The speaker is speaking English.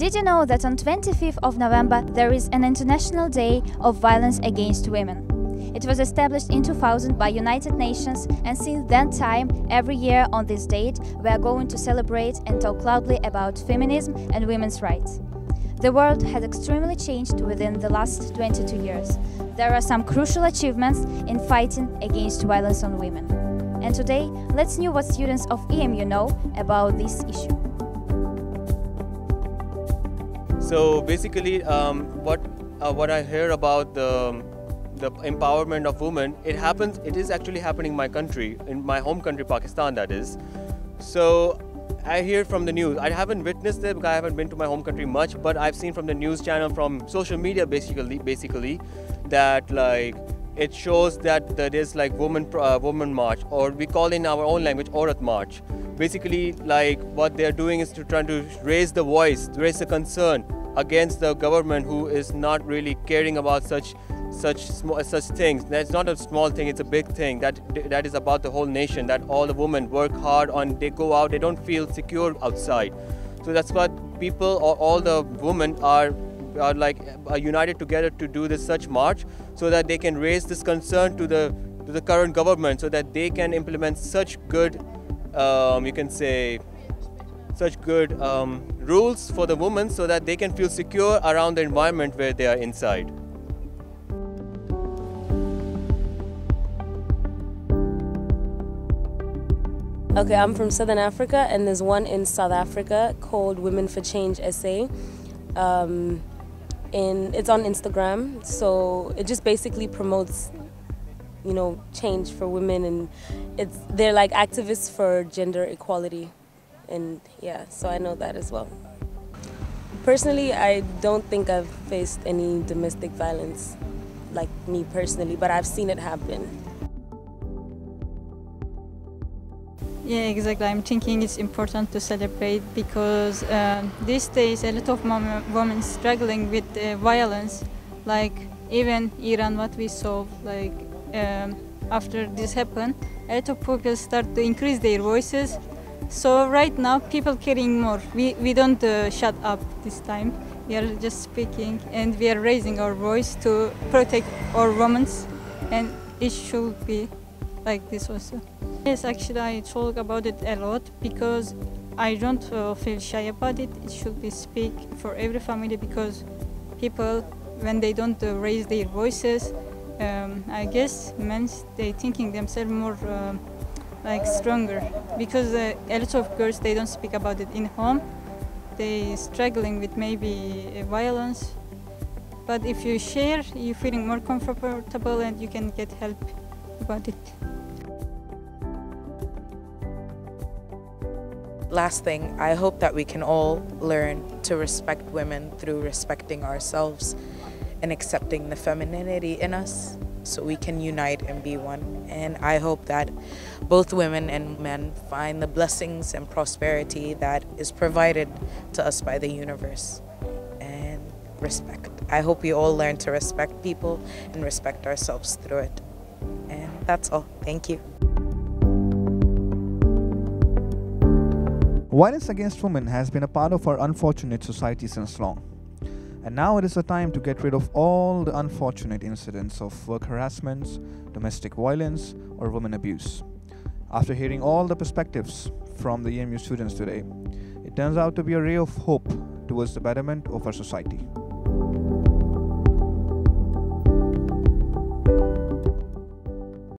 Did you know that on 25th of November there is an International Day of Violence Against Women? It was established in 2000 by United Nations and since that time, every year on this date, we are going to celebrate and talk loudly about feminism and women's rights. The world has extremely changed within the last 22 years. There are some crucial achievements in fighting against violence on women. And today, let's know what students of EMU know about this issue. So basically, um, what uh, what I hear about the the empowerment of women, it happens. It is actually happening in my country, in my home country, Pakistan. That is. So I hear from the news. I haven't witnessed it because I haven't been to my home country much, but I've seen from the news channel, from social media, basically, basically, that like it shows that there is like woman uh, woman march, or we call in our own language Aurat March. Basically, like what they're doing is to try to raise the voice, raise the concern against the government who is not really caring about such such small, such things. That's not a small thing; it's a big thing. That that is about the whole nation. That all the women work hard on. They go out. They don't feel secure outside. So that's what people or all the women are are like are united together to do this such march, so that they can raise this concern to the to the current government, so that they can implement such good, um, you can say, such good um, rules for the women, so that they can feel secure around the environment where they are inside. Okay, I'm from Southern Africa, and there's one in South Africa called Women for Change SA. Um, in it's on Instagram, so it just basically promotes, you know, change for women, and it's they're like activists for gender equality, and yeah, so I know that as well. Personally, I don't think I've faced any domestic violence, like me personally, but I've seen it happen. Yeah, exactly. I'm thinking it's important to celebrate because um, these days a lot of women struggling with uh, violence, like even Iran, what we saw, like um, after this happened, a lot of people start to increase their voices. So right now, people caring more. We we don't uh, shut up this time. We are just speaking and we are raising our voice to protect our women, and it should be like this also. Yes, actually I talk about it a lot because I don't uh, feel shy about it. It should be speak for every family because people, when they don't uh, raise their voices, um, I guess men they thinking themselves more uh, like stronger because uh, a lot of girls they don't speak about it in home. They struggling with maybe uh, violence, but if you share, you're feeling more comfortable and you can get help about it. Last thing, I hope that we can all learn to respect women through respecting ourselves and accepting the femininity in us so we can unite and be one. And I hope that both women and men find the blessings and prosperity that is provided to us by the universe and respect. I hope we all learn to respect people and respect ourselves through it. And that's all. Thank you. Violence against women has been a part of our unfortunate society since long. And now it is the time to get rid of all the unfortunate incidents of work harassments, domestic violence, or women abuse. After hearing all the perspectives from the EMU students today, it turns out to be a ray of hope towards the betterment of our society.